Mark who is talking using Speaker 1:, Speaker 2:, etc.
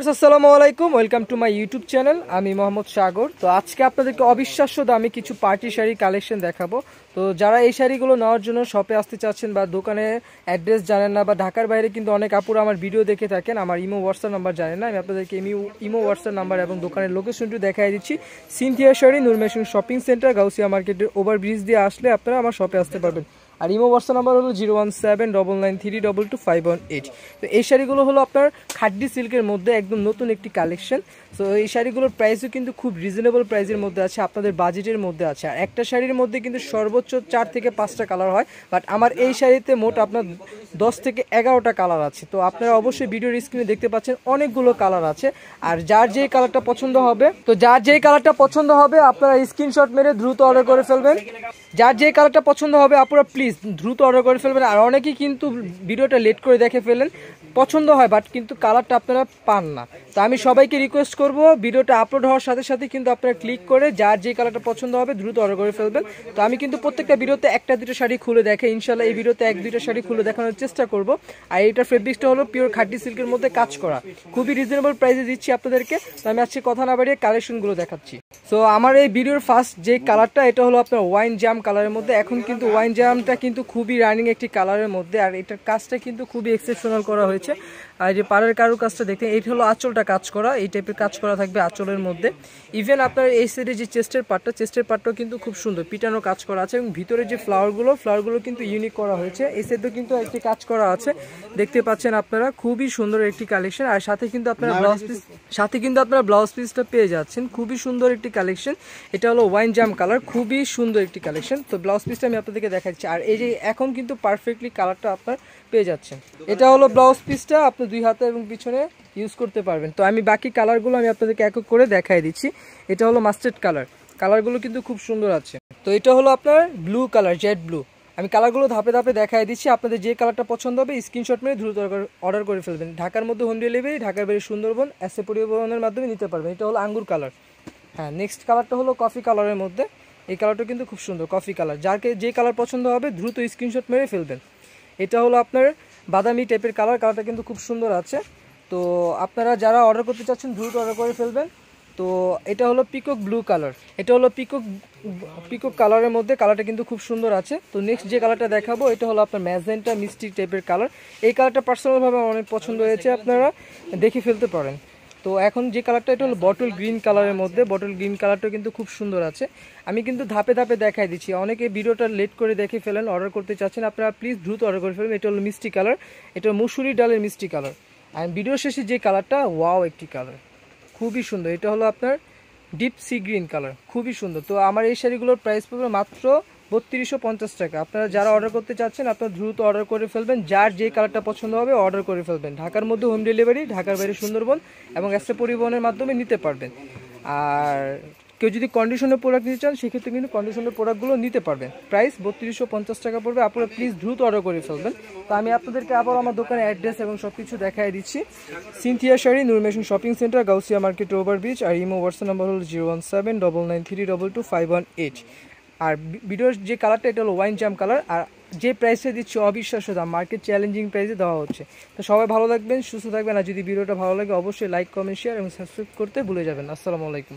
Speaker 1: আসসালামু আলাইকুম। Welcome to my YouTube channel আমি মোহাম্মদ সাগর। তো আজকে আপনাদেরকে অবিশ্বাস্য দামে কিছু পার্টি শাড়ি কালেকশন দেখাবো। তো যারা এই শাড়িগুলো নেওয়ার জন্য শপে আসতে চাচ্ছেন বা দোকানে অ্যাড্রেস জানেন না বা ঢাকার বাইরে কিন্তু অনেক আপুরা আমার ভিডিও দেখে থাকেন, আমার ইমো হোয়াটসঅ্যাপ নাম্বার জানেন না। আমি আপনাদেরকে ইমো ইমো হোয়াটসঅ্যাপ নাম্বার এবং দোকানের লোকেশনটি দেখাই দিচ্ছি। সিনথিয়া শাড়ি, নুরমেশন শপিং সেন্টার গাউসিয়া মার্কেটের ওভারব্রিজ দিয়ে আসলে আপনারা আমার শপে আসতে পারবেন। আর ইমো হোয়াটসঅ্যাপ নাম্বার হলো zero one seven double nine three double two five one eight. তো এই শাড়িগুলো হলো আপনার খাড্ডি সিল্কের মধ্যে একদম নতুন একটি কালেকশন। সো এই শাড়িগুলোর প্রাইসও কিন্তু খুব রিজনেবল প্রাইসের মধ্যে আছে, আপনাদের বাজেটের মধ্যে আছে। আর একটা শাড়ির মধ্যে কিন্তু সর্বোচ্চ চার থেকে পাঁচটা কালার হয় বাট আমার এই শাড়িতে মোট আপনার দশ থেকে এগারোটা কালার আছে। তো আপনারা অবশ্যই ভিডিওর স্ক্রিনে দেখতে পাচ্ছেন অনেকগুলো কালার আছে। আর যার যেই কালারটা পছন্দ হবে, তো যার যেই কালারটা পছন্দ হবে, আপনারা স্ক্রিনশট মেরে দ্রুত অর্ডার করে ফেলবেন। যার যে কালারটা পছন্দ হবে আপনারা প্লিজ দ্রুত অর্ডার করে ফেলবেন। আর অনেকেই কিন্তু ভিডিওটা লেট করে দেখে ফেলেন পছন্দ হয় বাট কিন্তু কালারটা আপনারা পান না। তো আমি সবাইকে রিকোয়েস্ট করব, ভিডিওটা আপলোড হওয়ার সাথে সাথে কিন্তু আপনারা ক্লিক করে যার যে কালারটা পছন্দ হবে, দ্রুত অর্ডার করে ফেলবেন। তো আমি কিন্তু প্রত্যেকটা ভিডিওতে একটা দুটো শাড়ি খুলে দেখে ইনশাল্লাহ এই ভিডিওতে এক দুইটা শাড়ি খুলে দেখানোর চেষ্টা করব। আর এইটার ফেব্রিক্সটা হলো পিওর খাটি সিল্কের মধ্যে কাজ করা। খুবই রিজনেবল প্রাইসে দিচ্ছি আপনাদেরকে। তো আমি আজকে কথা না বাড়িয়ে কালেকশনগুলো দেখাচ্ছি। সো আমার এই ভিডিওর ফার্স্ট যে কালারটা এটা হলো আপনার ওয়াইন জাম কালারের মধ্যে। এখন কিন্তু ওয়াইন জামটা কিন্তু খুবই রানিং একটি কালারের মধ্যে আর এটার কাজটা কিন্তু খুবই এক্সেপশনাল করা হয়েছে। আর যে পাড়ের কারুর কাজটা দেখতে এইটা হলো আঁচলটা কাজ করা এই টাইপের কাজ করা থাকবে আঁচলের মধ্যে। ইভেন আপনার এই সাইডে যে চেস্টের পার্টটা চেস্টের পার্টটাও কিন্তু খুব সুন্দর পিটানো কাজ করা আছে এবং ভিতরে যে ফ্লাওয়ারগুলো ফ্লাওয়ারগুলো কিন্তু ইউনিক করা হয়েছে। এই সাইডেও কিন্তু একটি কাজ করা আছে দেখতে পাচ্ছেন আপনারা খুবই সুন্দর একটি কালেকশন আর সাথে কিন্তু আপনারা ব্লাউজ পিস সাথে কিন্তু আপনারা ব্লাউজ পিসটা পেয়ে যাচ্ছেন। খুবই সুন্দর একটি কালেকশন এটা হলো ওয়াইন জাম কালার খুবই সুন্দর একটি কালেকশন তো ব্লাউজ পিসটা আমি আপনাদেরকে দেখাচ্ছি। আর এই যে এখন কিন্তু পারফেক্টলি কালারটা আপনার পেয়ে যাচ্ছেন। এটা হলো ব্লাউজ পিসটা আপনি দুই হাতে এবং পিছনে ইউজ করতে পারবেন। তো আমি বাকি কালারগুলো আমি আপনাদেরকে এক এক করে দেখাই দিচ্ছি। এটা হলো মাস্টার্ড কালার কালারগুলো কিন্তু খুব সুন্দর আছে। তো এটা হলো আপনার ব্লু কালার জেড ব্লু আমি কালারগুলো ধাপে ধাপে দেখাই দিচ্ছি। আপনাদের যে কালারটা পছন্দ হবে স্ক্রিনশট মেরে দ্রুত অর্ডার করে ফেলবেন। ঢাকার মধ্যে হোম ডেলিভারি ঢাকার বাইরে সুন্দরবন, এসে পরিবহনের মাধ্যমে নিতে পারবেন। এটা হলো আঙ্গুর কালার হ্যাঁ নেক্সট কালারটা হলো কফি কালারের মধ্যে। এই কালারটা কিন্তু খুব সুন্দর কফি কালার যাকে যে কালার পছন্দ হবে, দ্রুত স্ক্রিনশট মেরে ফেলবেন। এটা হলো আপনার বাদামি টাইপের কালার কালারটা কিন্তু খুব সুন্দর আছে। তো আপনারা যারা অর্ডার করতে চাচ্ছেন, দ্রুত অর্ডার করে ফেলবেন। তো এটা হলো পিকক ব্লু কালার এটা হলো পিকক পিকক কালারের মধ্যে কালারটা কিন্তু খুব সুন্দর আছে। তো নেক্সট যে কালারটা দেখাবো, এটা হলো আপনার ম্যাজেন্টা মিষ্টি টাইপের কালার এই কালারটা পার্সোনালভাবে অনেক পছন্দ হয়েছে, আপনারা দেখে ফেলতে পারেন। তো এখন যে কালারটা এটা হলো বটল গ্রিন কালারের মধ্যে। বটল গ্রিন কালারটা কিন্তু খুব সুন্দর আছে। আমি কিন্তু ধাপে ধাপে দেখাই দিচ্ছি। অনেকে ভিডিওটা লেট করে দেখে ফেলেন অর্ডার করতে চাচ্ছেন, আপনারা প্লিজ দ্রুত অর্ডার করে ফেলবেন এটা হলো মিষ্টি কালার এটা মুসুরি ডালের মিষ্টি কালার আর ভিডিও শেষে যে কালারটা ওয়াও একটি কালার খুবই সুন্দর। এটা হলো আপনার ডিপ সি গ্রিন কালার খুবই সুন্দর। তো আমার এই শাড়িগুলোর প্রাইস পড়বে মাত্র বত্রিশশো পঞ্চাশ টাকা। আপনারা যারা অর্ডার করতে চাচ্ছেন, আপনারা দ্রুত অর্ডার করে ফেলবেন। যার যে কালারটা পছন্দ হবে অর্ডার করে ফেলবেন। ঢাকার মধ্যে হোম ডেলিভারি ঢাকার বাইরে সুন্দরবন এবং এসে পরিবহনের মাধ্যমে নিতে পারবেন। আর কেউ যদি কন্ডিশনের প্রোডাক্ট নিতে চান, সেক্ষেত্রে কিন্তু কন্ডিশনের প্রোডাক্টগুলো নিতে পারবেন। প্রাইস বত্রিশশো পঞ্চাশ টাকা পড়বে। আপনারা প্লিজ দ্রুত অর্ডার করে ফেলবেন। তো আমি আপনাদেরকে আবার আমার দোকানের অ্যাড্রেস এবং সব কিছু দেখাই দিচ্ছি। Cynthia sari নুরমেশন shopping centre Gausia market over bridge আর ইমো হোয়াটসঅ্যাপ নাম্বার হল zero one seven double nine three double two five one eight আর ভিডিওর যে কালারটা এটা হলো ওয়াইন জাম কালার আর যে প্রাইসে দিচ্ছে অবিশ্বাস্য দাম মার্কেট চ্যালেঞ্জিং প্রাইসে দেওয়া হচ্ছে। তো সবাই ভালো থাকবেন, সুস্থ থাকবেন, আর যদি ভিডিওটা ভালো লাগে, অবশ্যই লাইক কমেন্ট শেয়ার এবং সাবস্ক্রাইব করতে ভুলে যাবেন। আসসালামু আলাইকুম।